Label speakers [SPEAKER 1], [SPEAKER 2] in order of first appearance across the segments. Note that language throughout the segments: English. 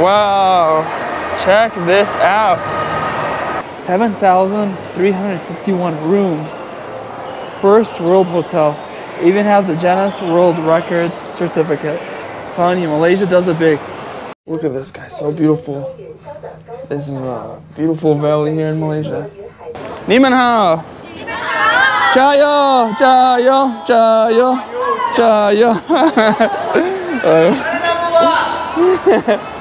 [SPEAKER 1] Wow, check this out. 7,351 rooms. First world hotel. Even has a Guinness World Records certificate. You, Malaysia does it big. Look at this guy, so beautiful. This is a beautiful valley here in Malaysia. Ni man hao. Jayo, jayo, jayo, jayo. Uh,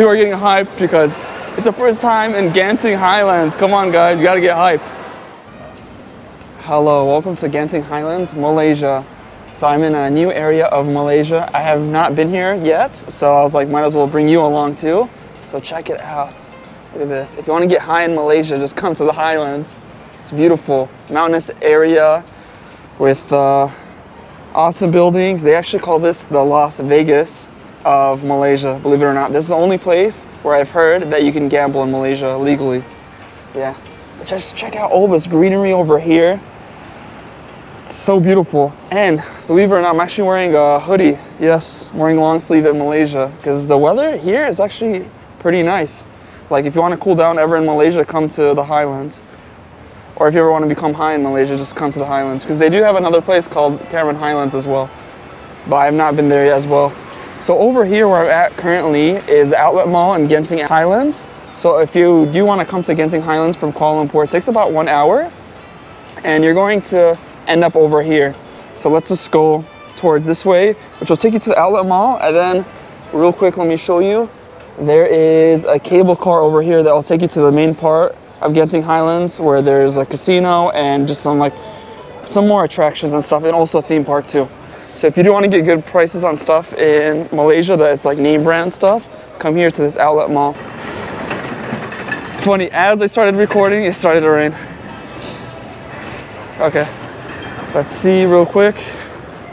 [SPEAKER 1] People are getting hyped because it's the first time in Genting Highlands. Come on, guys, you gotta get hyped. Hello, welcome to Genting Highlands, Malaysia. So I'm in a new area of Malaysia. I have not been here yet, so I was like, might as well bring you along too. So check it out. Look at this. If you want to get high in Malaysia, just come to the Highlands. It's beautiful, mountainous area with uh, awesome buildings. They actually call this the Las Vegas of Malaysia, believe it or not. This is the only place where I've heard that you can gamble in Malaysia legally. Yeah. But just check out all this greenery over here. It's so beautiful. And believe it or not, I'm actually wearing a hoodie. Yes, I'm wearing long sleeve in Malaysia because the weather here is actually pretty nice. Like if you want to cool down ever in Malaysia, come to the highlands. Or if you ever want to become high in Malaysia, just come to the highlands because they do have another place called Cameron Highlands as well. But I have not been there yet as well. So over here where I'm at currently is outlet mall in Genting Highlands. So if you do want to come to Genting Highlands from Kuala Lumpur, it takes about one hour and you're going to end up over here. So let's just go towards this way, which will take you to the outlet mall. And then real quick, let me show you. There is a cable car over here that will take you to the main part of Genting Highlands where there's a casino and just some like some more attractions and stuff and also a theme park too. So if you do want to get good prices on stuff in Malaysia that's like name brand stuff, come here to this outlet mall. Funny, as I started recording, it started to rain. Okay, let's see real quick.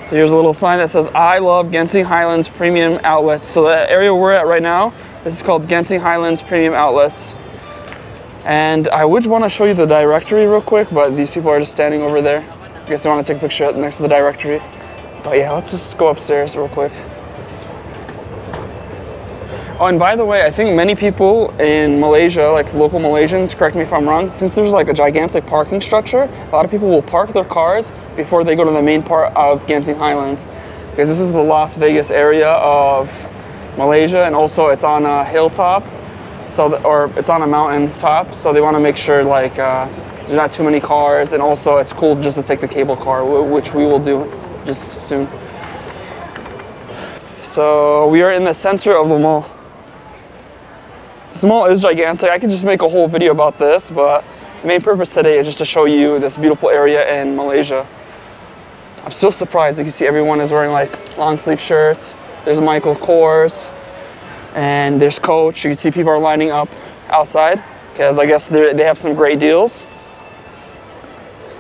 [SPEAKER 1] So here's a little sign that says, I love Genting Highlands Premium Outlets. So the area we're at right now, this is called Genting Highlands Premium Outlets. And I would want to show you the directory real quick, but these people are just standing over there. I guess they want to take a picture next to the directory. But yeah, let's just go upstairs real quick. Oh, and by the way, I think many people in Malaysia, like local Malaysians, correct me if I'm wrong, since there's like a gigantic parking structure, a lot of people will park their cars before they go to the main part of Genting Highlands. Because this is the Las Vegas area of Malaysia, and also it's on a hilltop, so the, or it's on a mountain top, so they want to make sure like uh, there's not too many cars, and also it's cool just to take the cable car, which we will do just soon. So we are in the center of the mall. This mall is gigantic. I could just make a whole video about this, but the main purpose today is just to show you this beautiful area in Malaysia. I'm still surprised. You can see everyone is wearing like long sleeve shirts. There's Michael Kors and there's Coach. You can see people are lining up outside because I guess they have some great deals.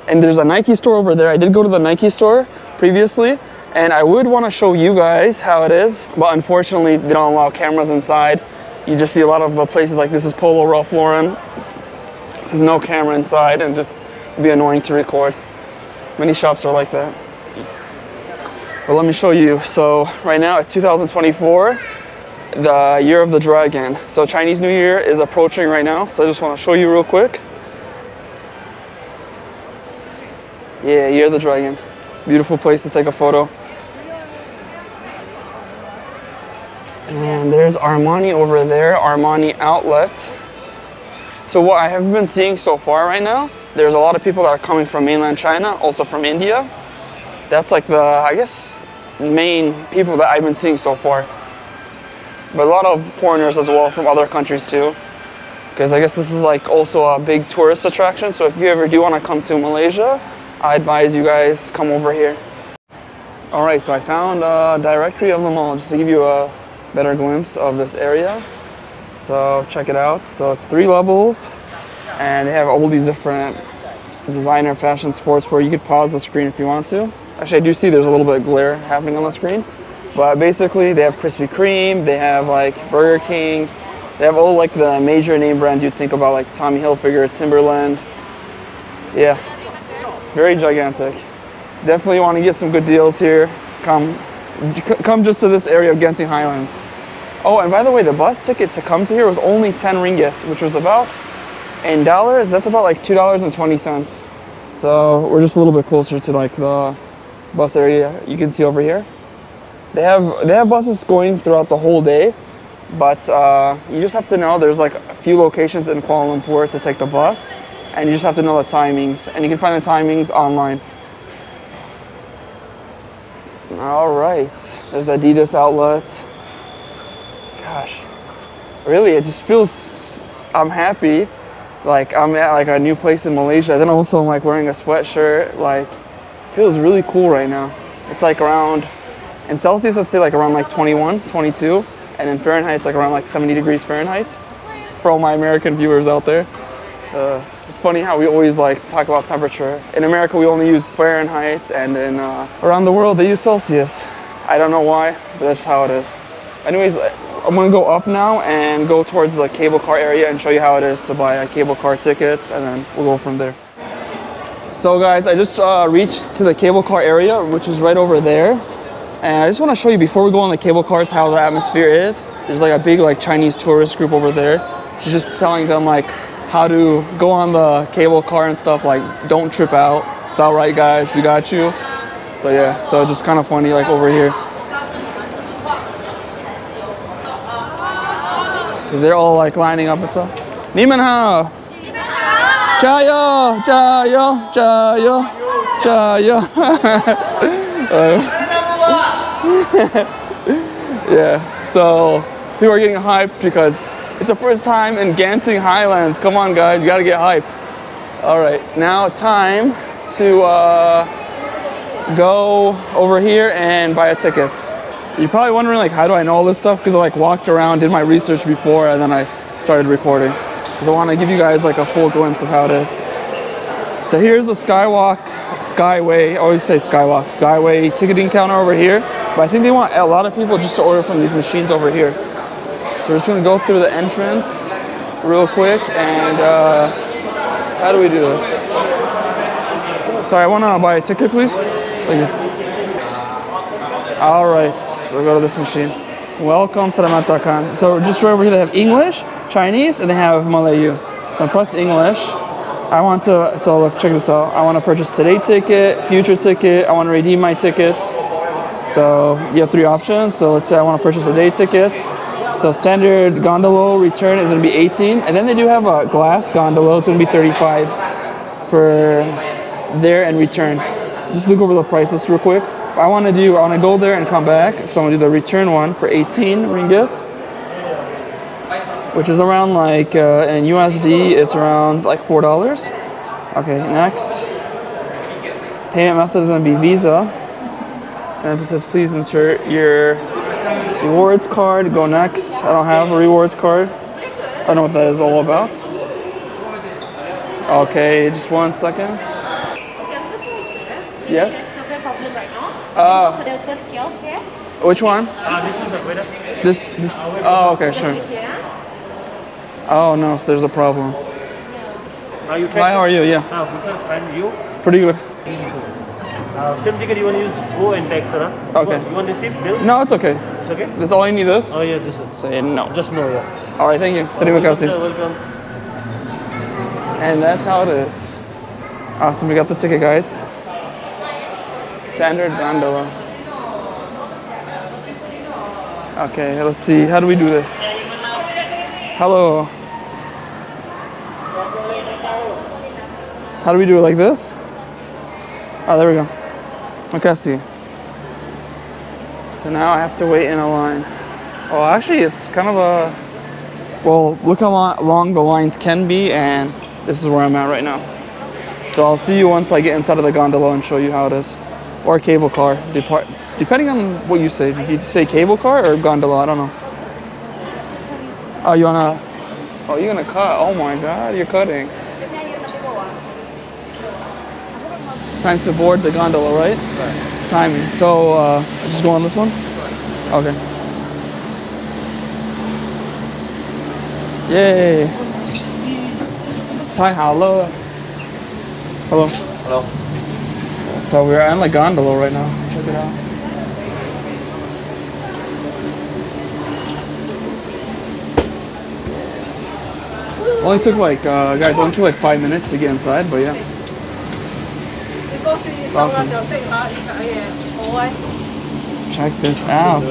[SPEAKER 1] And there's a Nike store over there. I did go to the Nike store previously and I would want to show you guys how it is, but unfortunately they don't allow cameras inside. You just see a lot of the places like this is Polo Ralph Lauren. This is no camera inside and just be annoying to record. Many shops are like that. But let me show you. So right now it's 2024, the year of the dragon. So Chinese New Year is approaching right now. So I just want to show you real quick. Yeah, year of the dragon. Beautiful place to take a photo. And there's Armani over there, Armani Outlet. So what I have been seeing so far right now, there's a lot of people that are coming from mainland China, also from India. That's like the, I guess, main people that I've been seeing so far. But a lot of foreigners as well from other countries too. Because I guess this is like also a big tourist attraction. So if you ever do want to come to Malaysia, I advise you guys come over here. All right, so I found a directory of the mall just to give you a better glimpse of this area. So check it out. So it's three levels and they have all these different designer fashion sports where you could pause the screen if you want to. Actually, I do see there's a little bit of glare happening on the screen. But basically, they have Krispy Kreme, they have like Burger King, they have all like the major name brands you'd think about like Tommy Hilfiger, Timberland. Yeah, very gigantic. Definitely want to get some good deals here. Come, come just to this area of Genting Highlands. Oh, and by the way, the bus ticket to come to here was only 10 ringgit, which was about, in dollars, that's about like $2.20. So we're just a little bit closer to like the bus area you can see over here. They have they have buses going throughout the whole day, but uh, you just have to know there's like a few locations in Kuala Lumpur to take the bus, and you just have to know the timings, and you can find the timings online. All right, there's the Adidas outlet. Gosh, really, it just feels. I'm happy, like I'm at like a new place in Malaysia. Then also I'm like wearing a sweatshirt. Like, feels really cool right now. It's like around in Celsius, let's say like around like 21, 22, and in Fahrenheit, it's like around like 70 degrees Fahrenheit. For all my American viewers out there, uh, it's funny how we always like talk about temperature. In America, we only use Fahrenheit, and in uh, around the world they use Celsius. I don't know why, but that's how it is. Anyways, I'm gonna go up now and go towards the cable car area and show you how it is to buy a cable car ticket, and then we'll go from there. So guys, I just uh, reached to the cable car area, which is right over there. And I just want to show you before we go on the cable cars how the atmosphere is. There's like a big like Chinese tourist group over there. She's just telling them like how to go on the cable car and stuff. Like, don't trip out. It's all right, guys. We got you. So yeah, so just kind of funny, like over here. So they're all like lining up and stuff. Niman hao. Jayo. Yeah, so people are getting hyped because it's the first time in Genting Highlands. Come on, guys, you gotta get hyped. All right, now time to uh, go over here and buy a ticket. You're probably wondering like, how do I know all this stuff? Because I like walked around, did my research before, and then I started recording. Because I want to give you guys like a full glimpse of how it is. So here's the Skywalk, Skyway, I always say Skywalk, Skyway ticketing counter over here. But I think they want a lot of people just to order from these machines over here. So we're just gonna go through the entrance real quick and uh, how do we do this? Sorry, I wanna buy a ticket please. Thank you. All right, so go to this machine. Welcome, Selamat So just right over here they have English, Chinese, and they have Malayu. So I press English. I want to, so look, check this out. I want to purchase today ticket, future ticket. I want to redeem my tickets. So you have three options. So let's say I want to purchase a day ticket. So standard gondola return is going to be 18. And then they do have a glass gondola. It's going to be 35 for there and return. Just look over the prices real quick. I want to do, I want to go there and come back. So I'm going to do the return one for 18 ringgit which is around like uh, in USD, it's around like four dollars. Okay, next payment method is gonna be Visa, and it says please insert your rewards card. Go next. I don't have a rewards card. I don't know what that is all about. Okay, just one second. Yes. Uh, which one? This this. Oh, okay, sure. Oh no, so there's a problem. How are you? Yeah,
[SPEAKER 2] you?
[SPEAKER 1] pretty good.
[SPEAKER 2] Uh, same ticket you want to use Go and huh?
[SPEAKER 1] Okay.
[SPEAKER 2] You want receipt bill?
[SPEAKER 1] No, it's okay.
[SPEAKER 2] It's okay?
[SPEAKER 1] That's all I need. This.
[SPEAKER 2] Oh yeah, this is.
[SPEAKER 1] Say no.
[SPEAKER 2] Just no, yeah.
[SPEAKER 1] All right, thank you. Terima kasih.
[SPEAKER 2] Welcome.
[SPEAKER 1] And that's how it is. Awesome, we got the ticket, guys. Standard gondola. Okay, let's see. How do we do this? Hello. How do we do it like this? Oh, there we go. Makasih. So now I have to wait in a line. Oh, actually, it's kind of a. Well, look how long the lines can be, and this is where I'm at right now. So I'll see you once I get inside of the gondola and show you how it is. Or cable car, depart, depending on what you say. Did you say cable car or gondola? I don't know. Oh, you wanna? Oh, you're gonna cut? Oh my God, you're cutting. It's time to board the gondola, right? Right. It's timing. So uh, just go on this one. Okay. Yay! Ty, hello. Hello.
[SPEAKER 2] Hello.
[SPEAKER 1] So we're on the gondola right now. Check it out. Only took like, uh, guys, only took like five minutes to get inside, but yeah.
[SPEAKER 3] Awesome.
[SPEAKER 1] Check this out.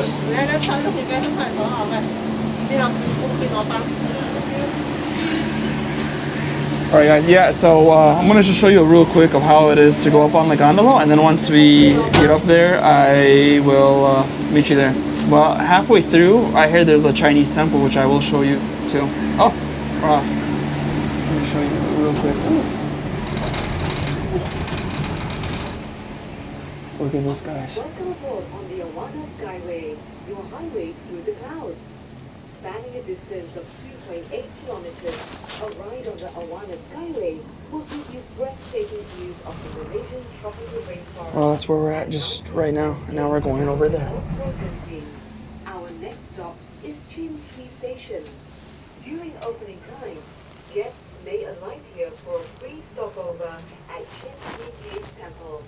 [SPEAKER 1] All right, guys. Yeah, so uh, I'm gonna just show you real quick of how it is to go up on the gondola, and then once we get up there, I will uh, meet you there. Well, halfway through, I hear there's a Chinese temple, which I will show you too. Look at this, guys.
[SPEAKER 4] Welcome aboard on the Awana Skyway, your highway through the clouds. Spanning a distance of 2.8 kilometers, a ride on the Awana Skyway will give you breathtaking views of the Malaysian tropical rainforest.
[SPEAKER 1] Well, that's where we're at just right now, and now we're going over there.
[SPEAKER 4] Our next stop is Chin Chi Station. During opening time, guests may alight here for a free stopover at Chin Chi Temple.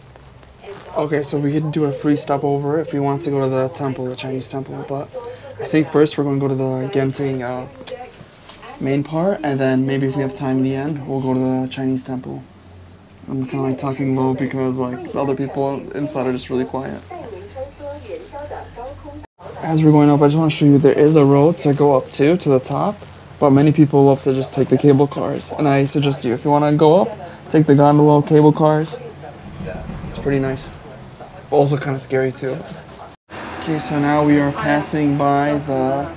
[SPEAKER 4] Embark
[SPEAKER 1] Okay, so we can do a free step over if we want to go to the temple, the Chinese temple, but I think first we're going to go to the Genting uh, main part, and then maybe if we have time in the end, we'll go to the Chinese temple. I'm kind of like talking low because like the other people inside are just really quiet. As we're going up, I just want to show you there is a road to go up to, to the top, but many people love to just take the cable cars, and I suggest you, if you want to go up, take the gondola cable cars. It's pretty nice. Also kind of scary too. Okay, so now we are passing by the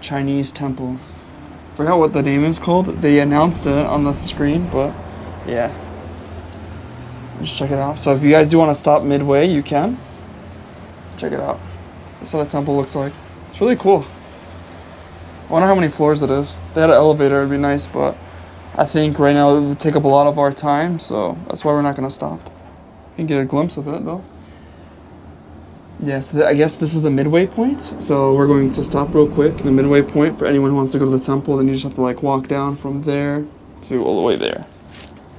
[SPEAKER 1] Chinese temple. Forgot what the name is called. They announced it on the screen, but yeah. Just check it out. So if you guys do want to stop midway, you can. Check it out. That's how the temple looks like. It's really cool. I wonder how many floors it is. If they had an elevator, it'd be nice, but I think right now it would take up a lot of our time, so that's why we're not gonna stop. You can get a glimpse of it though. Yeah, so I guess this is the midway point. So we're going to stop real quick. The midway point for anyone who wants to go to the temple, then you just have to like walk down from there to all the way there.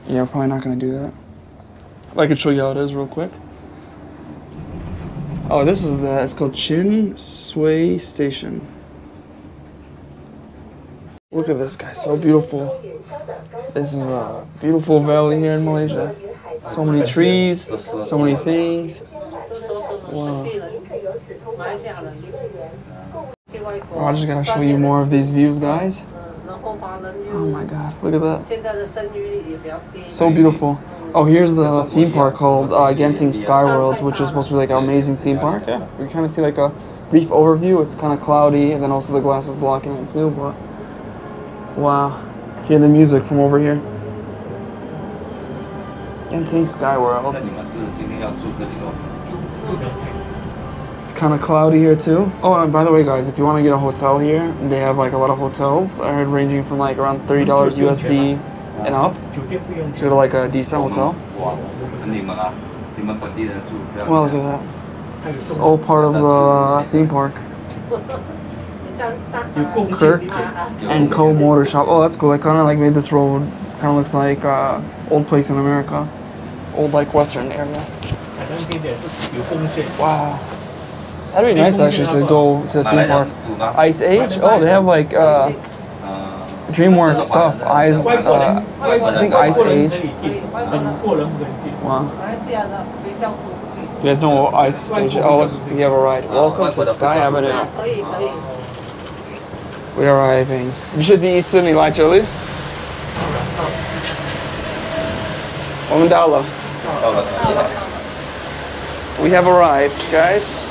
[SPEAKER 1] Yeah, we're probably not gonna do that. I could show you how it is real quick. Oh, this is the. It's called Chin Swee Station. Look at this guy, so beautiful. This is a beautiful valley here in Malaysia so many trees, so many things.
[SPEAKER 3] Wow.
[SPEAKER 1] Oh, I just gotta show you more of these views, guys. Oh my god, look at that. So beautiful. Oh, here's the theme park called uh, Genting Skyworld, which is supposed to be like an amazing theme park. Yeah, we kind of see like a brief overview. It's kind of cloudy, and then also the glass is blocking it too, but wow. Hear the music from over here
[SPEAKER 5] entering Skyworlds.
[SPEAKER 1] It's kind of cloudy here too. Oh, and by the way, guys, if you want to get a hotel here, they have like a lot of hotels. I heard ranging from like around thirty dollars USD and up to like a decent hotel. Well, look at that. It's all part of the theme park. Kirk and Co. Motor Shop. Oh, that's cool. I kind of like made this road. Kind of looks like uh, old place in America old like Western area.
[SPEAKER 2] 海南这点是有贡献。
[SPEAKER 1] Wow, that'd be nice actually to go to the
[SPEAKER 5] 马来
[SPEAKER 1] theme
[SPEAKER 5] 人
[SPEAKER 1] park.
[SPEAKER 5] 住吗？
[SPEAKER 1] Ice Age. Oh, they have like uh,
[SPEAKER 5] 呃，
[SPEAKER 1] DreamWorks stuff. Eyes.
[SPEAKER 2] 外国人
[SPEAKER 1] Uh,，
[SPEAKER 2] 外国
[SPEAKER 1] I
[SPEAKER 2] 人
[SPEAKER 1] think
[SPEAKER 2] 外
[SPEAKER 1] Ice
[SPEAKER 2] 国人可
[SPEAKER 1] Age.
[SPEAKER 2] 以进，本国人不能进。
[SPEAKER 1] Wow.
[SPEAKER 3] 马来西亚的回教徒不可以
[SPEAKER 1] You guys know what Ice Age? Oh, look, we have a ride. Welcome to Sky Avenue.
[SPEAKER 3] 可以可以。
[SPEAKER 1] We are arriving. 你是第一次你来这里？我们到了。 we have arrived, guys.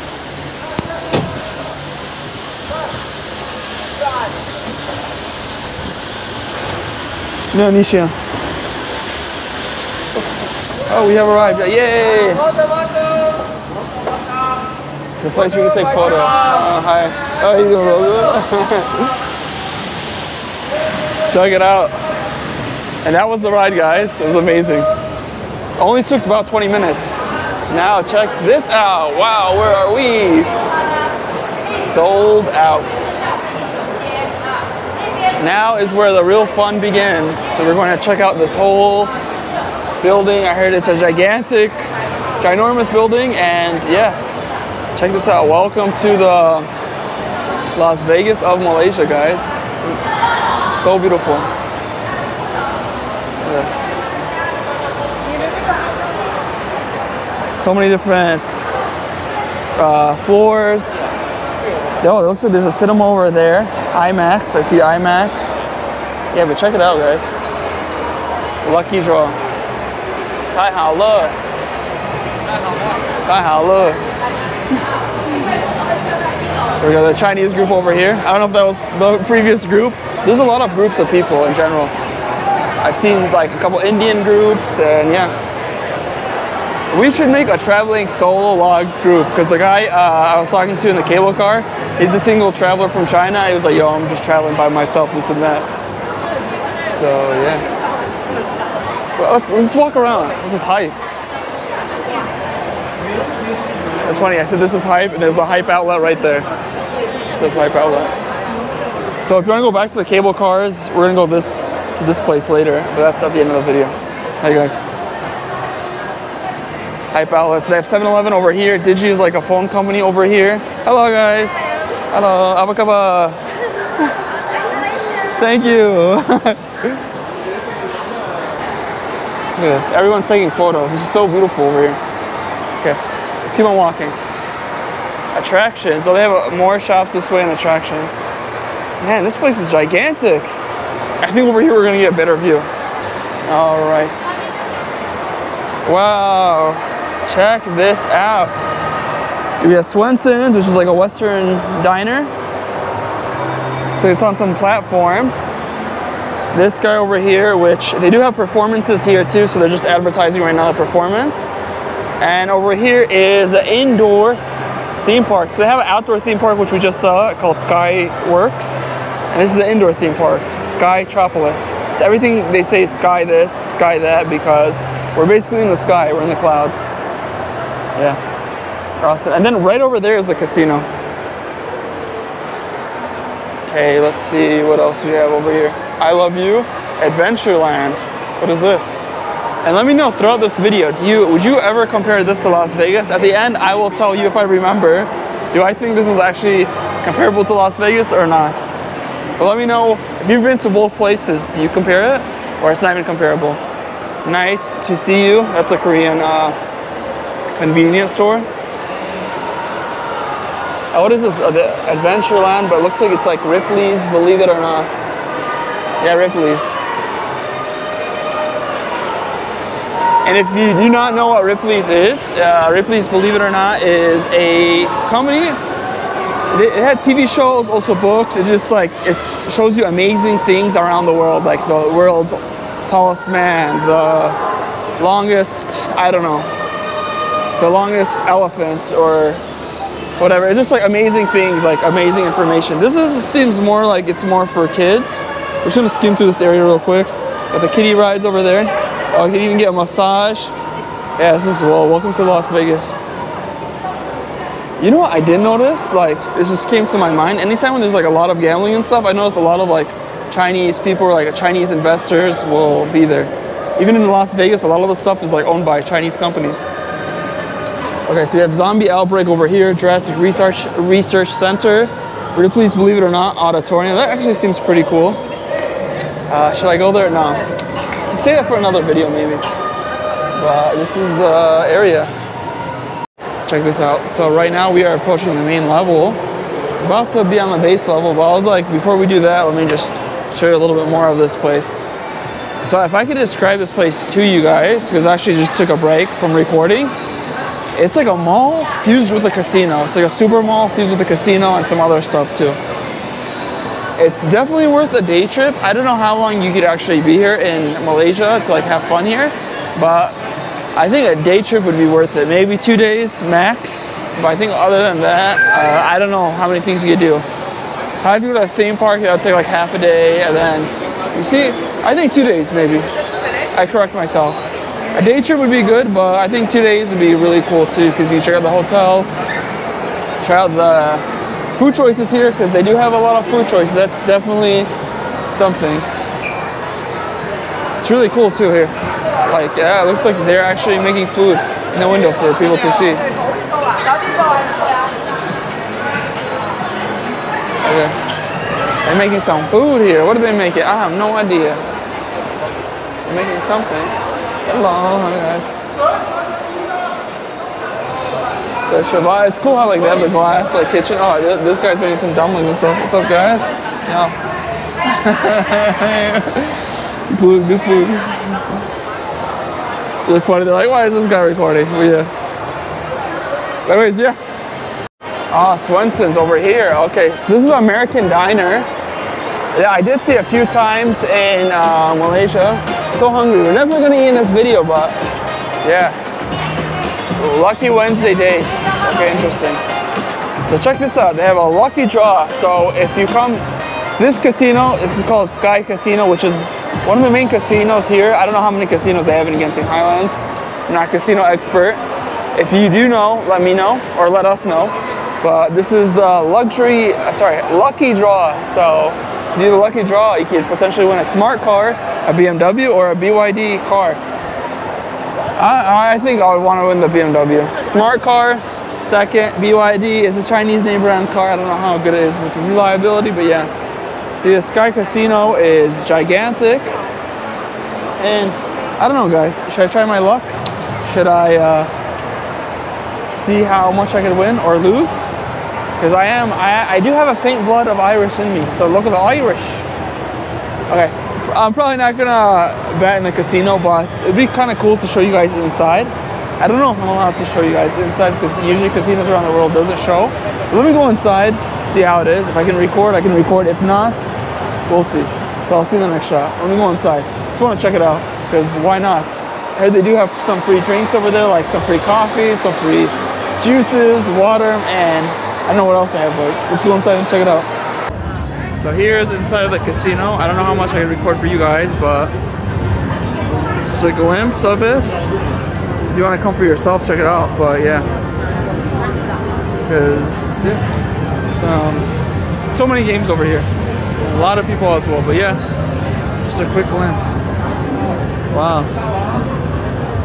[SPEAKER 1] No, Nisha. Oh, we have arrived. Yay! It's a place we can take photos. Oh, ah, hi. Oh, he's going to roll Check it out. And that was the ride, guys. It was amazing. Only took about 20 minutes. Now check this out. Wow, where are we? Sold out. Now is where the real fun begins. So we're going to check out this whole building. I heard it's a gigantic, ginormous building, and yeah, check this out. Welcome to the Las Vegas of Malaysia, guys. So, So beautiful. Look at this so many different uh, floors. Oh, it looks like there's a cinema over there. IMAX, I see IMAX. Yeah, but check it out, guys. Lucky draw. Tai Hao Le. Tai Hao Le. There we go, the Chinese group over here. I don't know if that was the previous group. There's a lot of groups of people in general. I've seen like a couple Indian groups and yeah. We should make a traveling solo logs group because the guy uh, I was talking to in the cable car, he's a single traveler from China. He was like, yo, I'm just traveling by myself, this and that. So yeah. Let's, let's walk around. This is hype. It's funny, I said this is hype and there's a hype outlet right there. It says hype outlet. So if you want to go back to the cable cars, we're gonna go this to this place later, but that's at the end of the video. Hey guys. Hype outlets. They have 7-Eleven over here. Digi is like a phone company over here. Hello guys. Hello. Abakaba. Thank you. Look at this. Everyone's taking photos. This is so beautiful over here. Okay, let's keep on walking. Attractions. Oh, they have more shops this way and attractions. Man, this place is gigantic. I think over here we're gonna get a better view. All right. Wow, check this out. We have Swensen's, which is like a Western diner. So it's on some platform. This guy over here, which they do have performances here too, so they're just advertising right now the performance. And over here is an indoor theme park. So they have an outdoor theme park, which we just saw, called Skyworlds. And this is the indoor theme park, Skytropolis. So everything they say sky this, sky that, because we're basically in the sky, we're in the clouds. Yeah. Awesome. And then right over there is the casino. Okay, let's see what else we have over here. I love you, Adventureland. What is this? And let me know throughout this video, do you would you ever compare this to Las Vegas? At the end, I will tell you if I remember. Do I think this is actually comparable to Las Vegas or not? But let me know if you've been to both places. Do you compare it, or it's not even comparable? Nice to see you. That's a Korean uh, convenience store. Uh, what is this? Uh, the Adventureland, but it looks like it's like Ripley's. Believe it or not. Yeah, Ripley's. And if you do not know what Ripley's is, uh, Ripley's, believe it or not, is a company. It it had TV shows, also books. It just like it shows you amazing things around the world, like the world's tallest man, the longest, I don't know, the longest elephants or whatever. It's just like amazing things, like amazing information. This is seems more like it's more for kids. We're just gonna skim through this area real quick. Got the kiddie rides over there. Oh, you can even get a massage. Yeah, this is well. Welcome to Las Vegas. You know what I did notice? Like, it just came to my mind. Anytime when there's like a lot of gambling and stuff, I notice a lot of like Chinese people or like Chinese investors will be there. Even in Las Vegas, a lot of the stuff is like owned by Chinese companies. Okay, so we have Zombie Outbreak over here, Jurassic Research Research Center, Ripley's Believe It or Not Auditorium. That actually seems pretty cool. Uh, should I go there? No. Just say that for another video maybe. But this is the area. Check this out. So right now we are approaching the main level. About to be on the base level, but I was like, before we do that, let me just show you a little bit more of this place. So if I could describe this place to you guys, because I actually just took a break from recording, it's like a mall fused with a casino. It's like a super mall fused with a casino and some other stuff too. It's definitely worth a day trip. I don't know how long you could actually be here in Malaysia to like have fun here, but I think a day trip would be worth it. Maybe two days max. But I think other than that, uh, I don't know how many things you could do. How if you go to a theme park, that would take like half a day, and then you see, I think two days maybe. I correct myself. A day trip would be good, but I think two days would be really cool too, because you check out the hotel, try out the food choices here, because they do have a lot of food choices. That's definitely something. It's really cool too here. Like, yeah, it looks like they're actually making food in the window for people to see. Okay. They're making some food here. What are they making? I have no idea. They're making something. Hello, guys. The Shabbat, it's cool how like they have the glass like kitchen. Oh, th- this guy's making some dumplings and stuff. What's up, guys? Yeah. good, good food. Really funny. They're like, why is this guy recording? But yeah. Anyways, yeah. Ah, Swensen's over here. Okay, so this is American Diner. Yeah, I did see a few times in uh, Malaysia. So hungry. We're never gonna eat in this video, but yeah. Lucky Wednesday dates. Okay, interesting. So check this out. They have a lucky draw. So if you come, this casino, this is called Sky Casino, which is one of the main casinos here. I don't know how many casinos they have in Genting Highlands. I'm not a casino expert. If you do know, let me know or let us know. But this is the luxury, uh, sorry, lucky draw. So do the lucky draw, you could potentially win a smart car, a BMW, or a BYD car. I, I think I would want to win the BMW. Smart car, second, BYD is a Chinese name brand car. I don't know how good it is with the reliability, but yeah. See, the Sky Casino is gigantic. And I don't know, guys. Should I try my luck? Should I uh, see how much I could win or lose? Because I am, I, I do have a faint blood of Irish in me. So look at the Irish. Okay, I'm probably not gonna bet in the casino, but it'd be kind of cool to show you guys inside. I don't know if I'm allowed to show you guys inside because usually casinos around the world doesn't show. But let me go inside, see how it is. If I can record, I can record. If not, we'll see. So I'll see you in the next shot. Let me go inside. Just want to check it out because why not? I heard they do have some free drinks over there, like some free coffee, some free juices, water, and I don't know what else they have, but let's go inside and check it out. So here's inside of the casino. I don't know how much I can record for you guys, but just a glimpse of it. If you want to come for yourself, check it out. But yeah, because yeah, some um, so many games over here. A lot of people as well. But yeah, just a quick glimpse. Wow,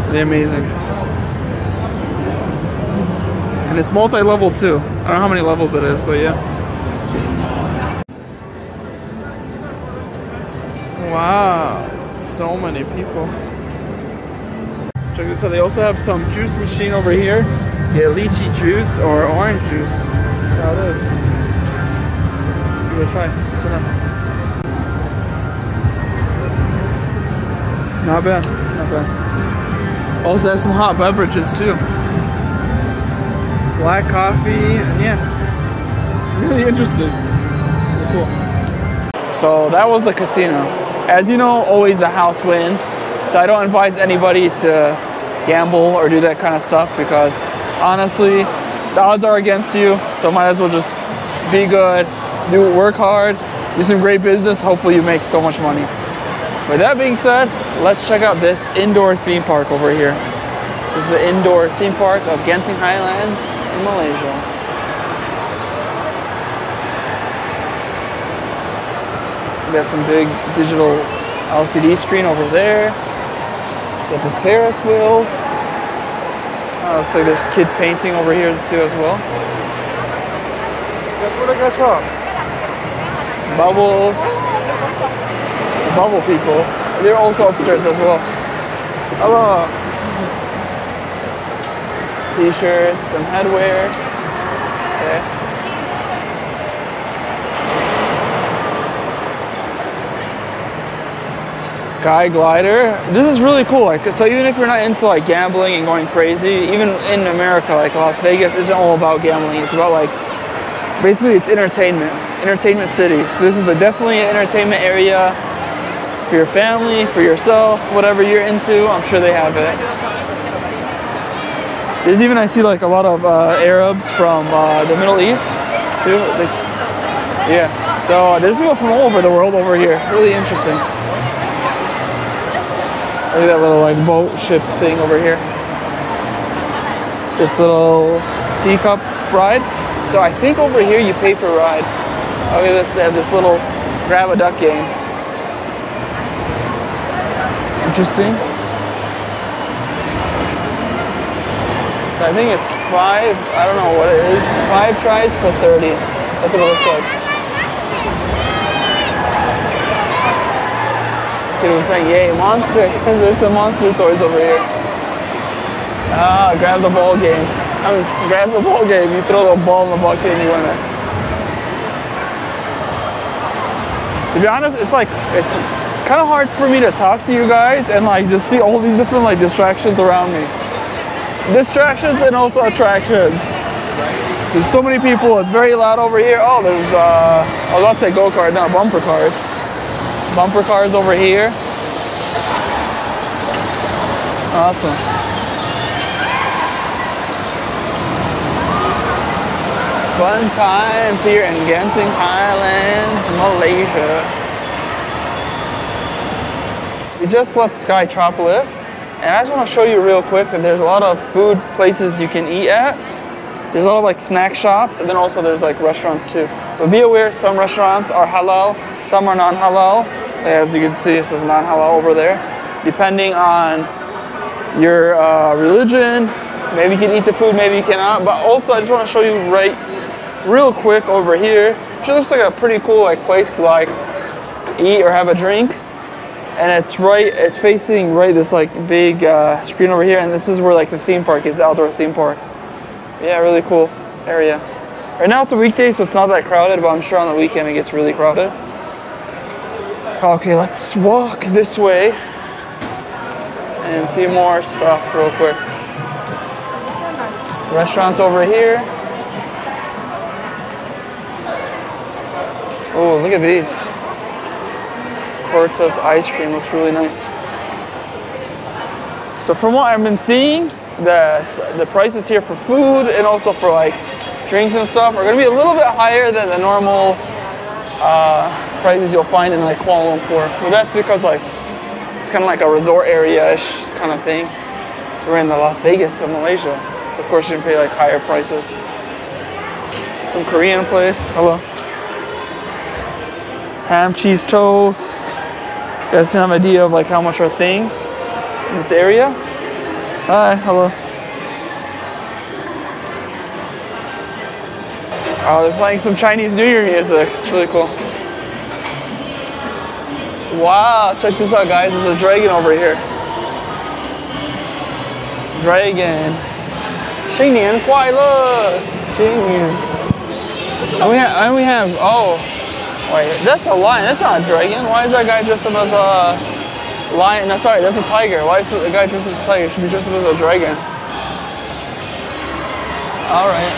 [SPEAKER 1] really amazing. And it's multi-level too. I don't know how many levels it is, but yeah. Wow, so many people. Check this out, they also have some juice machine over here. Get lychee juice or orange juice. It is. Give it a try. Not bad, not bad. Also have some hot beverages too. Black coffee, and yeah. Really interesting. Cool. So that was the casino. As you know, always the house wins. So I don't advise anybody to gamble or do that kind of stuff because honestly, the odds are against you. So might as well just be good, do work hard, do some great business. Hopefully you make so much money. With that being said, let's check out this indoor theme park over here. This is the indoor theme park of Genting Highlands Malaysia. We have some big digital LCD screen over there. Got this Ferris wheel. Oh, looks like there's kid painting over here too as well. Bubbles. Bubble people. They're also upstairs as well. Hello. T-shirts, some headwear. Okay. Sky glider. This is really cool. Like, so even if you're not into like gambling and going crazy, even in America, like Las Vegas isn't all about gambling. It's about like basically it's entertainment, entertainment city. So this is a, definitely an entertainment area for your family, for yourself, whatever you're into. I'm sure they have it. There's even I see like a lot of uh, Arabs from uh, the Middle East too. Like, yeah. So there's people from all over the world over here. Really interesting. Look at that little like boat ship thing over here. This little teacup ride. So I think over here you pay per ride. Okay, let's have this little grab a duck game. Interesting. So I think it's five, I don't know what it is, five tries for 30. That's what it looks like. People saying, yay, monster, because there's some monster toys over here. Ah, grab the ball game. I mean, grab the ball game. You throw the ball in the bucket and you win it. To be honest, it's like, it's kind of hard for me to talk to you guys and like just see all these different like distractions around me. Distractions and also attractions. There's so many people. It's very loud over here. Oh, there's uh, I was about to say go kart, not bumper cars. Bumper cars over here. Awesome. Fun times here in Genting Highlands, Malaysia. We just left Skytropolis, and I just want to show you real quick that there's a lot of food places you can eat at. There's a lot of like snack shops, and then also there's like restaurants too. But be aware, some restaurants are halal, some are non-halal. As you can see, it says non-halal over there. Depending on your uh, religion, maybe you can eat the food, maybe you cannot. But also, I just want to show you right, real quick over here. It looks like a pretty cool like place to like eat or have a drink. And it's right, it's facing right this like big uh, screen over here, and this is where like the theme park is, the outdoor theme park. Yeah, really cool area. Right now it's a weekday, so it's not that crowded, but I'm sure on the weekend it gets really crowded. Okay, let's walk this way and see more stuff real quick. Restaurants over here. Oh, look at these. Corta's ice cream looks really nice. So from what I've been seeing, that the prices here for food and also for like drinks and stuff are gonna be a little bit higher than the normal uh, prices you'll find in like Kuala Lumpur. Well, that's because like it's kind of like a resort area-ish kind of thing. So we're in the Las Vegas of Malaysia, so of course you can pay like higher prices. Some Korean place. Hello. Ham, cheese, toast. You guys can have an idea of like how much are things in this area. Hi, hello. Oh, they're playing some Chinese New Year music. It's really cool. Wow, check this out, guys. There's a dragon over here. Dragon. 新年快乐！新年。And we have, and we have, oh, wait, that's a lion. That's not a dragon. Why is that guy dressed up as a lion? No, sorry, that's a tiger. Why is the guy dressed as a tiger? Should be dressed up as a dragon. All right.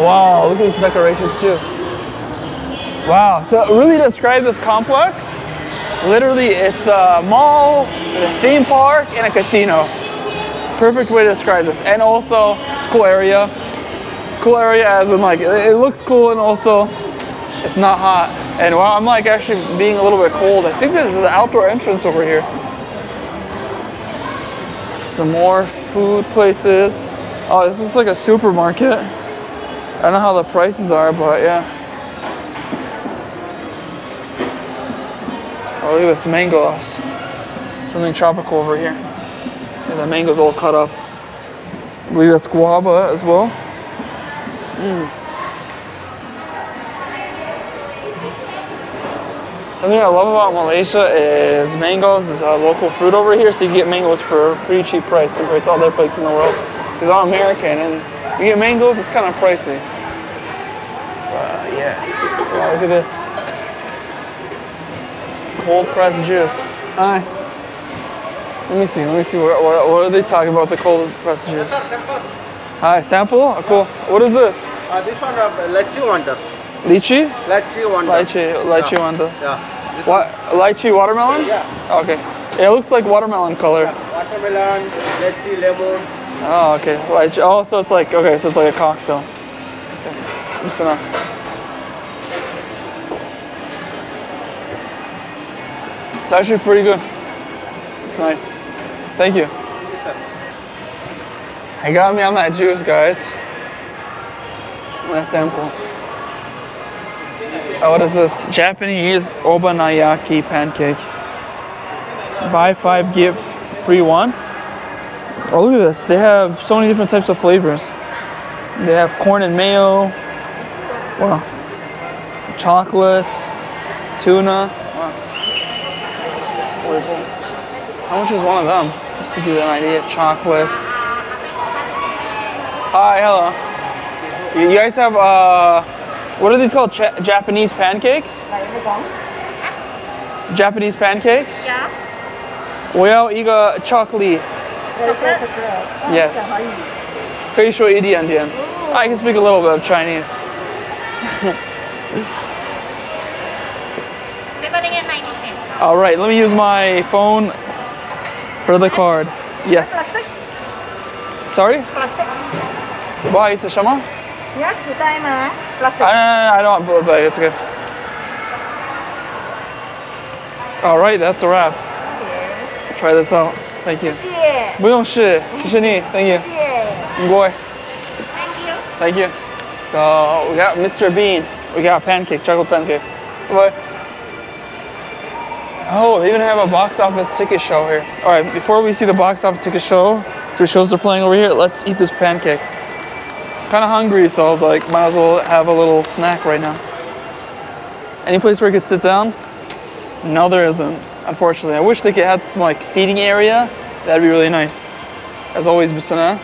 [SPEAKER 1] Wow, look at these decorations too. Wow, so really describe this complex, literally it's a mall, a theme park, and a casino. Perfect way to describe this. And also, it's cool area. Cool area as in like, it looks cool and also it's not hot. And while I'm like actually being a little bit cold, I think there's an outdoor entrance over here. Some more food places. Oh, this is like a supermarket. I don't know how the prices are, but yeah. Oh, look at this mango. Something tropical over here. Yeah, the mango's all cut up. I believe that's guava as well. Mm. Something I love about Malaysia is mangoes is a local fruit over here, so you get mangoes for a pretty cheap price compared to all other places in the world. Because I'm American and you get mangoes, it's kind of pricey. But yeah, wow, look at this. Cold pressed juice. Hi. Let me see, let me see, what, what, what are they talking about the cold pressed juice? Hi, sample? Oh, cool. What is this?
[SPEAKER 6] Uh, this one, uh, lychee wonder.
[SPEAKER 1] Lychee?
[SPEAKER 6] Lychee wonder.
[SPEAKER 1] Lychee, lychee
[SPEAKER 6] Yeah.
[SPEAKER 1] wonder.
[SPEAKER 6] Yeah. This
[SPEAKER 1] What? Lychee watermelon?
[SPEAKER 6] Yeah.
[SPEAKER 1] Okay. It looks like watermelon color.
[SPEAKER 6] one, watermelon, lychee, lemon.
[SPEAKER 1] Oh, okay. Lychee. Oh, so it's like, okay, so it's like a cocktail. Okay. I'm just gonna. It's actually pretty good. Nice. Thank you. I got me on that juice, guys. Let's sample. Oh, what is this? Japanese obanyaki pancake. Buy five, give free one. Oh, look at this. They have so many different types of flavors. They have corn and mayo. Wow. Chocolate. Tuna. Wow. How much is one of them? Just to give you an idea. Chocolate. Hi, hello. You guys have uh, what are these called? Cha- Japanese pancakes? Japanese pancakes?
[SPEAKER 3] 呀，
[SPEAKER 1] 我要一个巧克力。Yes. 可以说一点点。I can speak a little bit of Chinese.
[SPEAKER 3] seventeen and ninety cents.
[SPEAKER 1] All right, let me use my phone for the card. Yes. Sorry? 不好意思，什 么？
[SPEAKER 7] 你要纸袋吗？
[SPEAKER 1] I, I don't want bullet bag. It's okay. All right, that's a wrap. Try this out. Thank you.
[SPEAKER 7] 谢谢，
[SPEAKER 1] 不用试，谢谢你。Thank you.
[SPEAKER 7] 谢谢。
[SPEAKER 1] Boy.
[SPEAKER 3] Thank you.
[SPEAKER 1] Thank you. So we got Mr. Bean. We got pancake, chocolate pancake. Bye. Oh, they even have a box office ticket show here. All right, before we see the box office ticket show, see what shows they're playing over here. Let's eat this pancake. Kind of hungry, so I was like, might as well have a little snack right now. Any place where I could sit down? No, there isn't. Unfortunately, I wish they could have some like seating area. That'd be really nice. As always, Bisana.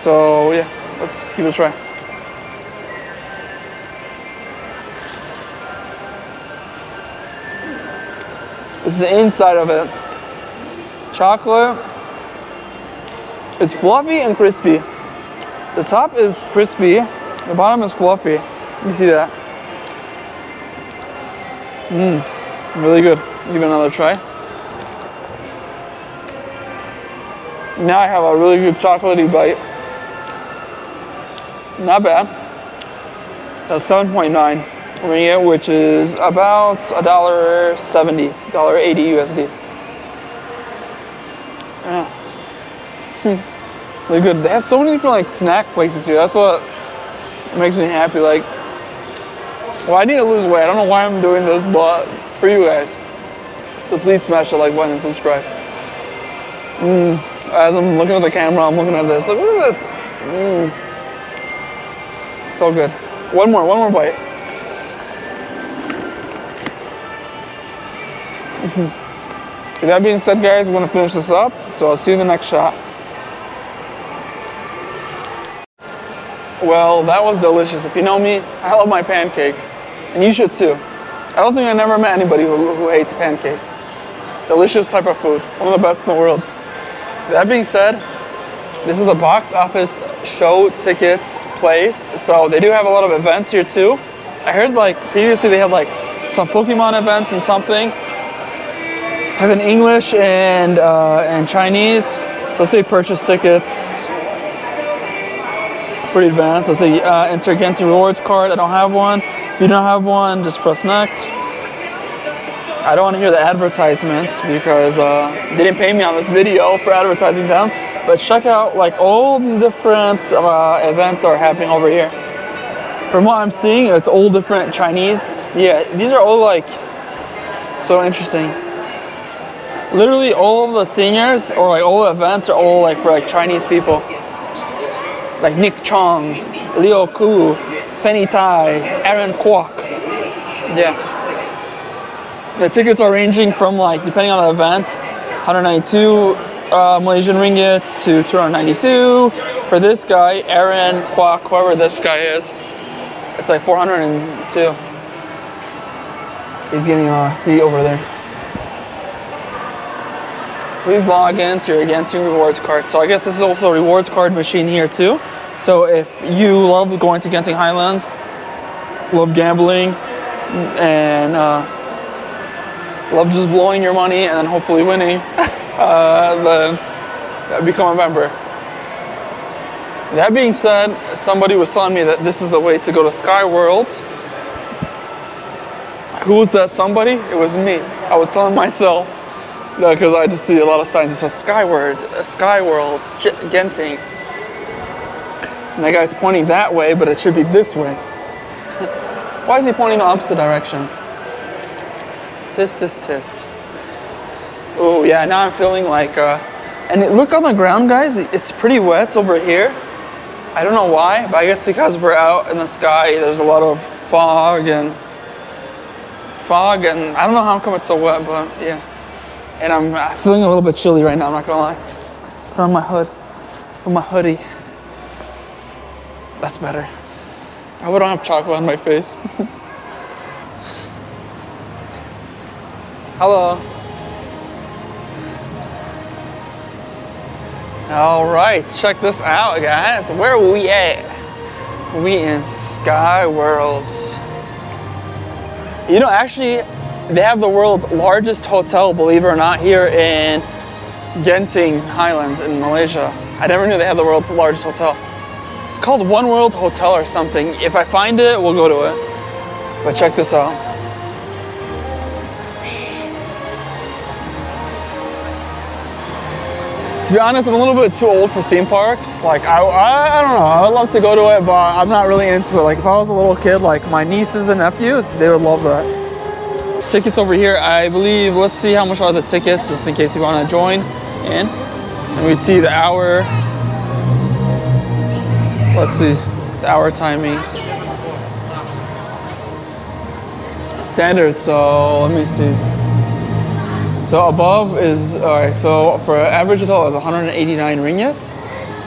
[SPEAKER 1] So yeah, let's give it a try. This is the inside of it. Chocolate. It's fluffy and crispy. The top is crispy. The bottom is fluffy. You see that? Mmm, really good. Give it another try. Now I have a really good chocolatey bite. Not bad. That's 7.9 ringgit, which is about a dollar seventy, dollar eighty USD. Yeah. Hmm. Really good. They have so many different like snack places here. That's what makes me happy. Like, well, I need to lose weight. I don't know why I'm doing this, but for you guys. So please smash the like button and subscribe. Mm. As I'm looking at the camera, I'm looking at this. Like, look at this. Mm. So good. One more, one more bite. With that being said, guys, I'm gonna finish this up. So I'll see you in the next shot. Well, that was delicious. If you know me, I love my pancakes, and you should too. I don't think I've never met anybody who, who hates pancakes. Delicious type of food, one of the best in the world. That being said, this is the box office show tickets place, so they do have a lot of events here too. I heard like previously they had like some Pokemon events and something. I Have an English and uh, and Chinese. So let's say purchase tickets. Pretty advanced. Let's say uh, enter Genting rewards card. I don't have one. If you don't have one, just press next. I don't want to hear the advertisements because uh, they didn't pay me on this video for advertising them. But check out like all these different uh, events are happening over here. From what I'm seeing, it's all different Chinese. Yeah, these are all like so interesting. Literally all of the singers or like all the events are all like for like Chinese people. Like Nick Chong, Leo Ku, Penny Tai, Aaron Kwok. Yeah. The tickets are ranging from like depending on the event, 192 uh, Malaysian ringgit to 292. For this guy, Aaron Kwok, whoever this guy is, it's like 402. He's getting a seat over there. Please log in to your Genting rewards card. So I guess this is also a rewards card machine here too. So if you love going to Genting Highlands, love gambling, and uh, love just blowing your money and then hopefully winning, uh, then become a member. That being said, somebody was telling me that this is the way to go to Sky World. Who was that somebody? It was me. I was telling myself because I just see a lot of signs that says Skyward, uh, Sky World, G- Genting. And that guy's pointing that way, but it should be this way. Why is he pointing the opposite direction? Tisk, tisk, tisk. Oh yeah, now I'm feeling like, uh, and it- look on the ground, guys. It's pretty wet over here. I don't know why, but I guess because we're out in the sky, there's a lot of fog and fog, and I don't know how come it's so wet, but yeah. And I'm feeling a little bit chilly right now. I'm not gonna lie. Put on my hood, put my hoodie. That's better. I I don't have chocolate on my face. Hello. All right, check this out, guys. Where are we at? We in Sky World. You know, actually, they have the world's largest hotel, believe it or not, here in Genting Highlands in Malaysia. I never knew they had the world's largest hotel. It's called One World Hotel or something. If I find it, we'll go to it. But check this out. To be honest, I'm a little bit too old for theme parks. Like, I, I, I don't know, I would love to go to it, but I'm not really into it. Like, if I was a little kid, like my nieces and nephews, they would love that. There's tickets over here, I believe, let's see how much are the tickets, just in case you want to join in. And we'd see the hour, let's see, the hour timings. Standard, so let me see. So above is, alright, so for average adult is 189 ringgit.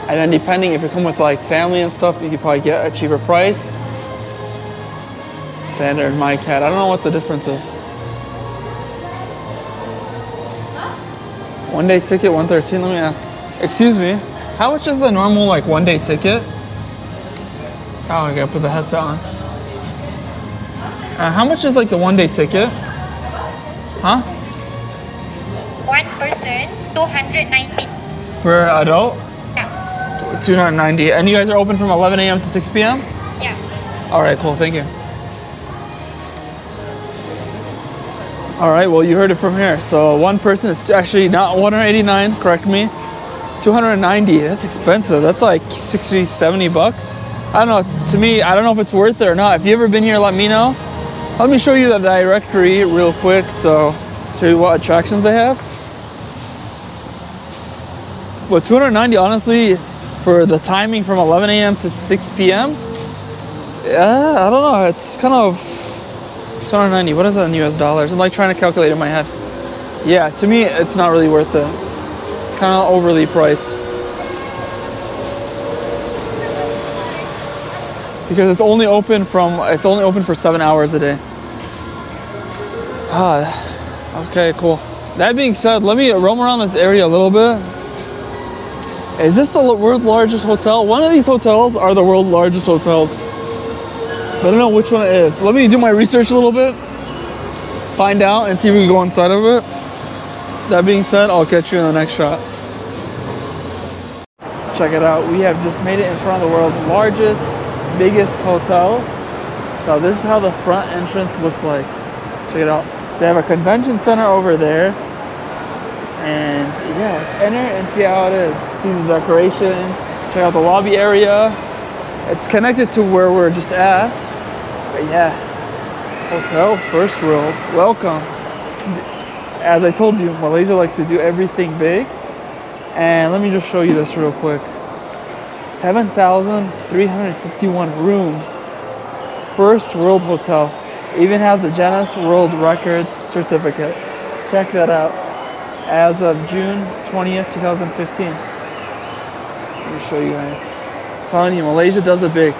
[SPEAKER 1] And then depending if you come with like family and stuff, you could probably get a cheaper price. Standard my cat. I don't know what the difference is. One day ticket, 113. Let me ask. Excuse me, how much is the normal like one day ticket? Oh, I gotta put the headset on. Uh, how much is like the one day ticket? Huh?
[SPEAKER 8] One person, 290.
[SPEAKER 1] For adult?
[SPEAKER 8] Yeah.
[SPEAKER 1] 290. And you guys are open from 11 a.m. to 6 p.m.?
[SPEAKER 8] Yeah.
[SPEAKER 1] All right, cool. Thank you. All right, well, you heard it from here. So one person is actually not 189, correct me. 290, that's expensive. That's like 60, 70 bucks. I don't know, it's, to me, I don't know if it's worth it or not. If you've ever been here, let me know. Let me show you the directory real quick. So show you what attractions they have. Well, 290, honestly, for the timing from 11 a.m. to 6 p.m., yeah, I don't know. It's kind of 290. What is that in US dollars? I'm like trying to calculate in my head. Yeah, to me, it's not really worth it. It's kind of overly priced. Because it's only open from, it's only open for seven hours a day. Ah, okay, cool. That being said, let me roam around this area a little bit. Is this the world's largest hotel? One of these hotels are the world's largest hotels. I don't know which one it is. Let me do my research a little bit, find out, and see if we can go inside of it. That being said, I'll catch you in the next shot. Check it out. We have just made it in front of the world's largest, biggest hotel. So this is how the front entrance looks like. Check it out. They have a convention center over there. And yeah, let's enter and see how it is. See the decorations. Check out the lobby area. It's connected to where we're just at. But yeah, Hotel First World, welcome. As I told you, Malaysia likes to do everything big. And let me just show you this real quick. 7,351 rooms. First World Hotel. Even has the Guinness World Records certificate. Check that out. As of June 20th, 2015. Let me show you guys. I'm telling you, Malaysia does it big.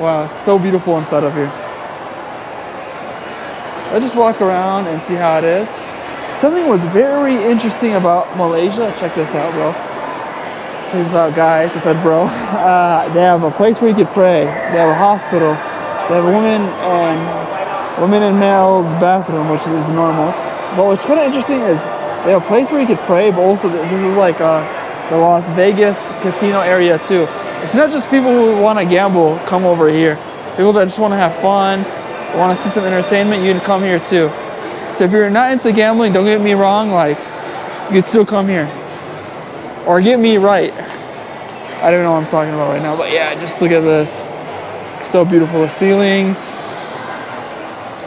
[SPEAKER 1] Wow, it's so beautiful inside of here. Let's just walk around and see how it is. Something was very interesting about Malaysia. Check this out, bro. Check this out, guys. I said, bro. Uh, they have a place where you could pray. They have a hospital. They have a women and women and males bathroom, which is normal. But what's kind of interesting is they have a place where you could pray, but also this is like uh, the Las Vegas casino area too. It's not just people who want to gamble come over here. People that just want to have fun, want to see some entertainment, you can come here too. So if you're not into gambling, don't get me wrong, like you could still come here. Or get me right. I don't know what I'm talking about right now, but yeah, just look at this. So beautiful. The ceilings.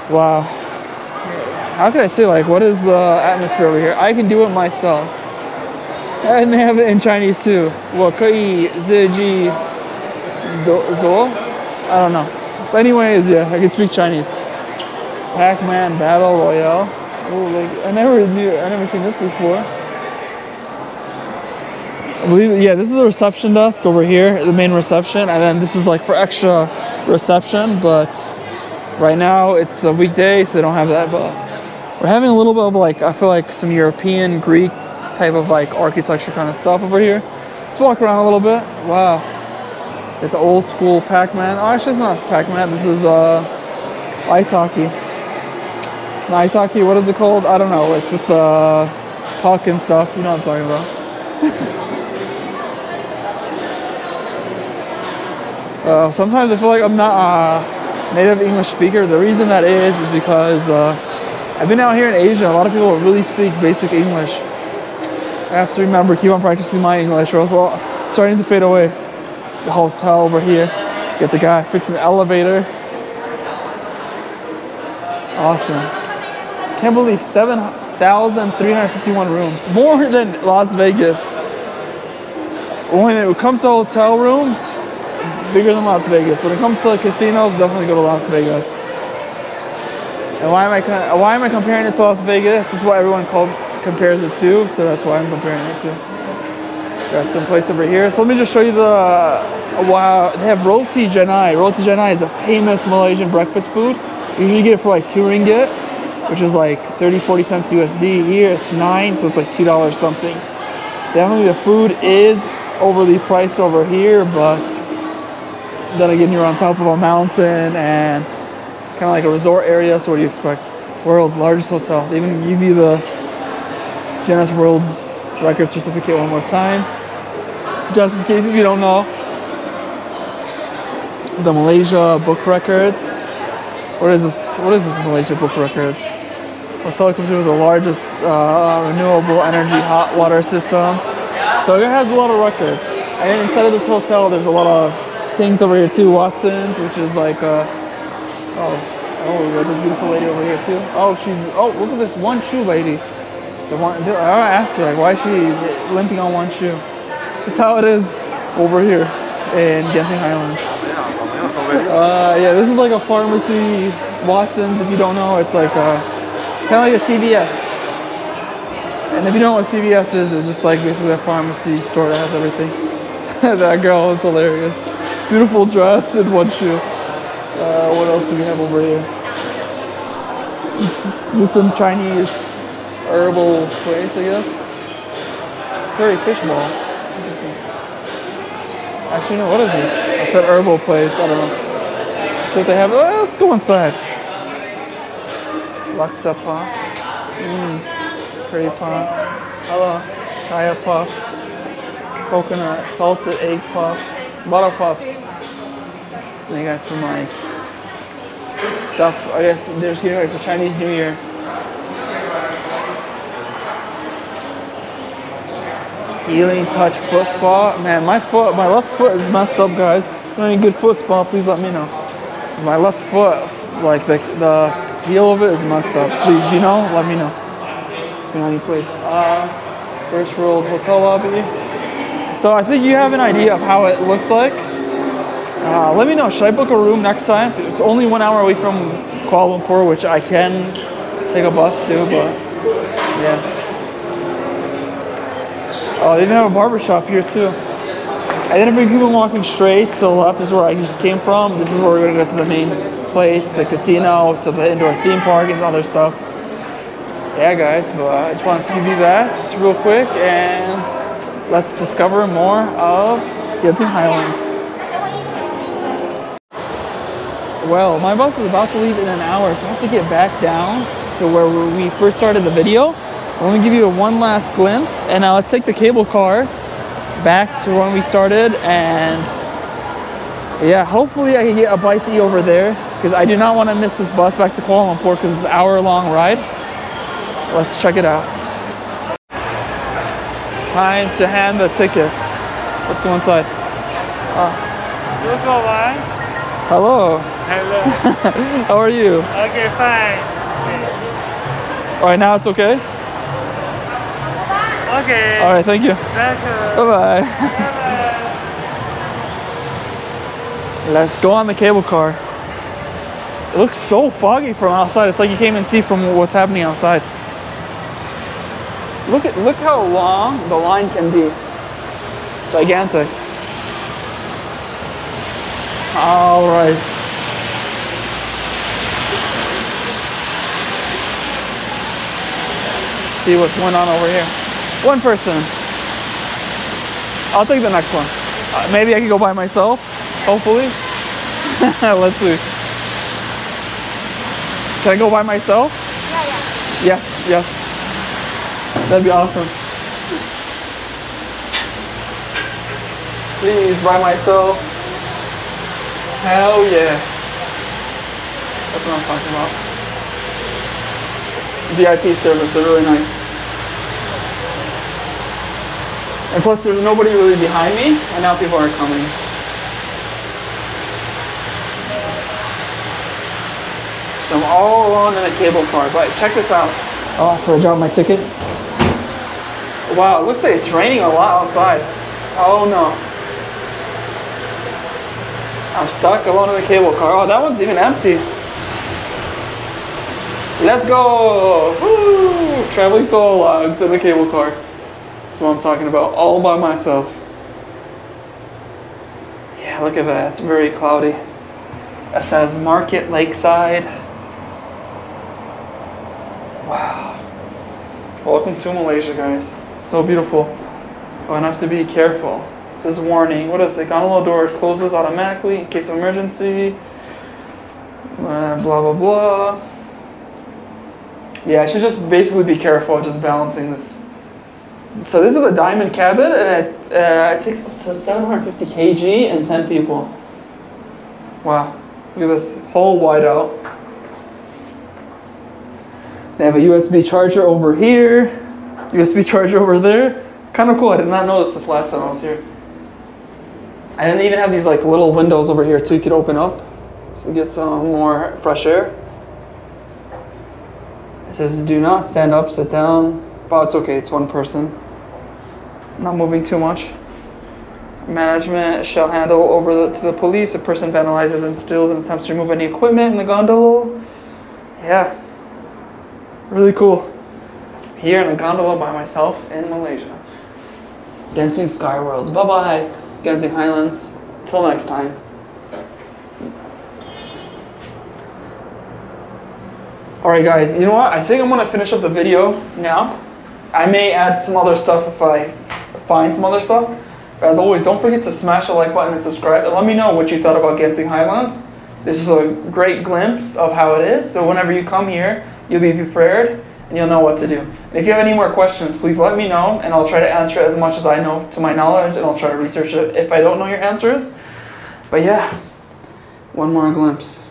[SPEAKER 1] Wow. How can I say like what is the atmosphere over here? I can do it myself And they have it in Chinese too. 我可以自己做 I don't know. But anyways, yeah, I can speak Chinese. Pac-Man Battle Royale. Oh, like I never knew. I never seen this before. I believe, yeah, this is the reception desk over here, the main reception, and then this is like for extra reception. But right now it's a weekday, so they don't have that. But we're having a little bit of like I feel like some European Greek type of like architecture kind of stuff over here. Let's walk around a little bit. Wow, it's old school Pac-Man. Oh, actually, it's not Pac-Man. This is uh, ice hockey. And ice hockey, what is it called? I don't know. It's with the puck and stuff. You know what I'm talking about. uh, sometimes I feel like I'm not a native English speaker. The reason that is is because uh, I've been out here in Asia. A lot of people really speak basic English. I have to remember, keep on practicing my English, it's starting to fade away. The hotel over here. Get the guy fixing the elevator. Awesome. Can't believe 7,351 rooms. More than Las Vegas. When it comes to hotel rooms, bigger than Las Vegas. When it comes to casinos, definitely go to Las Vegas. And why am I why am I comparing it to Las Vegas? This is what everyone called, compares it to, so that's why I'm comparing it to. Got some place over here. So let me just show you the uh, wow. They have roti canai. Roti canai is a famous Malaysian breakfast food. You usually get it for like two ringgit, which is like 30, 40 cents USD. Here it's nine, so it's like two dollars something. Definitely the food is overly priced over here, but then again you're on top of a mountain and kind of like a resort area. So what do you expect? World's largest hotel. They even give you the Guinness World's Record certificate one more time, just in case if you don't know. The Malaysia Book Records. What is this? What is this Malaysia Book Records? Hotel comes with the largest uh, renewable energy hot water system. So it has a lot of records. And inside of this hotel, there's a lot of things over here too. Watsons, which is like, uh, oh, oh, we got this beautiful lady over here too. Oh, she's, oh, look at this one shoe lady. The one, I asked her like, why is she limping on one shoe? That's how it is over here in Genting Highlands. Uh, yeah, this is like a pharmacy, Watsons. If you don't know, it's like a kind of like a CVS. And if you don't know what CVS is, it's just like basically a pharmacy store that has everything. that girl was hilarious. Beautiful dress and one shoe. Uh, what else do we have over here? Just some Chinese herbal place, I guess. Curry fish ball. Actually, no, what is this? I said herbal place, I don't know. So they have, oh, let's go inside. Laksa puff. Mmm. Curry puff. Hello. Kaya puff. Coconut. Salted egg puff. Butter puffs. And they got some like stuff. I guess there's here like for Chinese New Year. Healing Touch Foot Spa. Man, my foot, my left foot is messed up, guys. If you need a good foot spa, please let me know. My left foot, like the, the heel of it is messed up. Please, if you know, let me know. You know, any place. Uh, First World Hotel Lobby. So I think you have an idea of how it looks like. Uh, let me know. Should I book a room next time? It's only one hour away from Kuala Lumpur, which I can take a bus to, but yeah. Oh, they even have a barber shop here too. I we keep on walking straight to the left, is where I just came from. This is where we're gonna go to the main place, the casino, to the indoor theme park and other stuff. Yeah, guys, but I just wanted to give you that real quick and let's discover more of Genting Highlands. Well, my bus is about to leave in an hour, so I have to get back down to where we first started the video. Let me give you a one last glimpse, and now let's take the cable car back to when we started, and yeah, hopefully I can get a bite to eat over there, because I do not want to miss this bus back to Kuala Lumpur, because it's an hour-long ride. Let's check it out. Time to hand the tickets. Let's go inside.
[SPEAKER 2] Ah. One.
[SPEAKER 1] Hello,
[SPEAKER 2] Hello.
[SPEAKER 1] how are you?
[SPEAKER 2] okay, fine.
[SPEAKER 1] All right, now it's okay?
[SPEAKER 2] Okay.
[SPEAKER 1] All right, thank you. Bye-bye. Let's go on the cable car. It looks so foggy from outside. It's like you can't even see from what's happening outside. Look at look how long the line can be. Gigantic. All right. See what's going on over here. One person. I'll take the next one. Uh, maybe I can go by myself. Hopefully. Let's see. Can I go by myself?
[SPEAKER 7] Yeah, yeah.
[SPEAKER 1] Yes, yes. That'd be awesome. Please, by myself. Hell yeah. That's what I'm talking about. VIP service, they're really nice. And plus, there's nobody really behind me, and now people are coming. So I'm all alone in a cable car. But check this out. Oh, I forgot my ticket. Wow, it looks like it's raining a lot outside. Oh no. I'm stuck alone in the cable car. Oh, that one's even empty. Let's go! Woo! Traveling solo logs in the cable car. That's what I'm talking about. All by myself. Yeah, look at that. It's very cloudy. It says Market Lakeside. Wow. Welcome to Malaysia, guys. So beautiful. Oh, and I have to be careful. It says warning. What is it? Gondola door closes automatically in case of emergency. Uh, blah blah blah. Yeah, I should just basically be careful just balancing this. So this is a diamond cabin, and it, uh, it takes up to 750 kg and 10 people. Wow, look at this whole wide out. They have a USB charger over here, USB charger over there. Kind of cool. I did not notice this last time I was here. I didn't even have these like little windows over here too. You could open up to get some more fresh air. It says, "Do not stand up, sit down." But it's okay. It's one person. Not moving too much. Management shall handle over the, to the police. A person vandalizes and steals and attempts to remove any equipment in the gondola. Yeah, really cool. Here in a gondola by myself in Malaysia. Genting Skyworld. Bye bye, Genting Highlands. Till next time. Alright guys, you know what? I think I'm gonna finish up the video now. I may add some other stuff if I find some other stuff. But as always, don't forget to smash the like button and subscribe and let me know what you thought about Genting Highlands. This is a great glimpse of how it is. So whenever you come here, you'll be prepared and you'll know what to do. And if you have any more questions, please let me know and I'll try to answer as much as I know to my knowledge and I'll try to research it if I don't know your answers. But yeah, one more glimpse.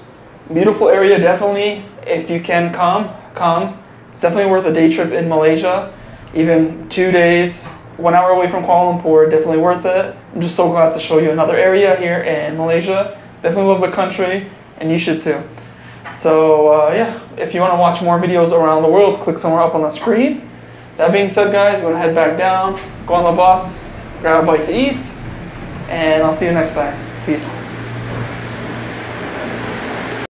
[SPEAKER 1] Beautiful area, definitely. If you can come, come. It's definitely worth a day trip in Malaysia. Even two days, one hour away from Kuala Lumpur, definitely worth it. I'm just so glad to show you another area here in Malaysia. Definitely love the country, and you should too. So uh, yeah, if you want to watch more videos around the world, click somewhere up on the screen. That being said, guys, we're gonna head back down, go on the bus, grab a bite to eat, and I'll see you next time. Peace.